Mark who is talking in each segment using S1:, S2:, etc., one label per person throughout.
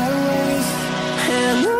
S1: highways and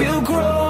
S1: will grow.